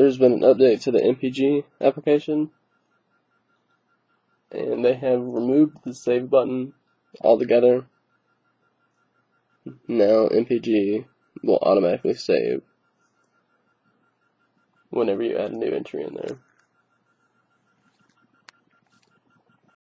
there's been an update to the MPG application, and they have removed the save button altogether. Now MPG will automatically save whenever you add a new entry in there.